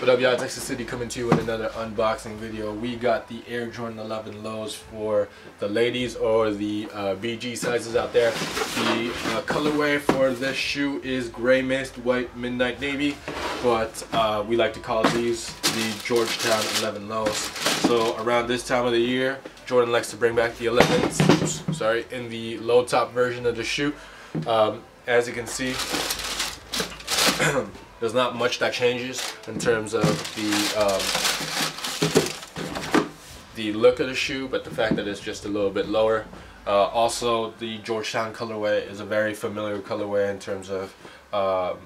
What up y'all, Exclucity coming to you with another unboxing video. We got the Air Jordan 11 lows for the ladies or the uh, BG sizes out there. The uh, colorway for this shoe is gray mist, white midnight navy, but uh, we like to call these the Georgetown 11 lows. So around this time of the year, Jordan likes to bring back the 11s, oops, sorry, in the low top version of the shoe. Um, as you can see, there's not much that changes in terms of the um, the look of the shoe, but the fact that it's just a little bit lower. Uh, also, the Georgetown colorway is a very familiar colorway in terms of um,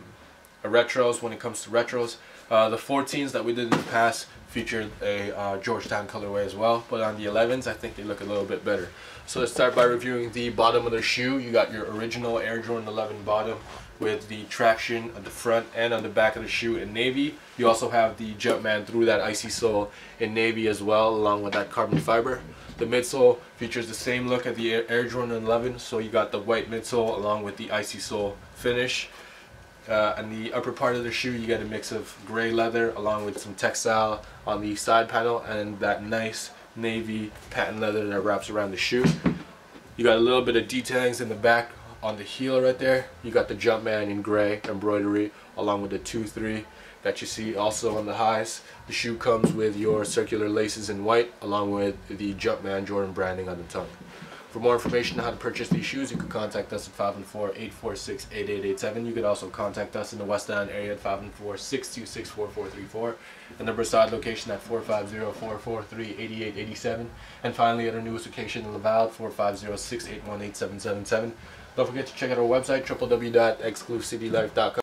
retros when it comes to retros. Uh, the 14s that we did in the past featured a uh, Georgetown colorway as well, but on the 11s I think they look a little bit better. So let's start by reviewing the bottom of the shoe. You got your original Air Jordan 11 bottom with the traction at the front and on the back of the shoe in navy. You also have the Jumpman through that icy sole in navy as well along with that carbon fiber. The midsole features the same look at the Air Jordan 11 so you got the white midsole along with the icy sole finish. Uh, on the upper part of the shoe you get a mix of gray leather along with some textile on the side panel and that nice navy patent leather that wraps around the shoe. You got a little bit of detailings in the back on the heel right there. You got the Jumpman in gray embroidery along with the 2-3 that you see also on the highs. The shoe comes with your circular laces in white along with the Jumpman Jordan branding on the tongue. For more information on how to purchase these shoes, you can contact us at 514-846-8887. You could also contact us in the West Island area at 514-626-4434. The number side location at 450-443-8887. And finally at our newest location in Laval, 450-681-8777. Don't forget to check out our website, www.exclucitylife.com.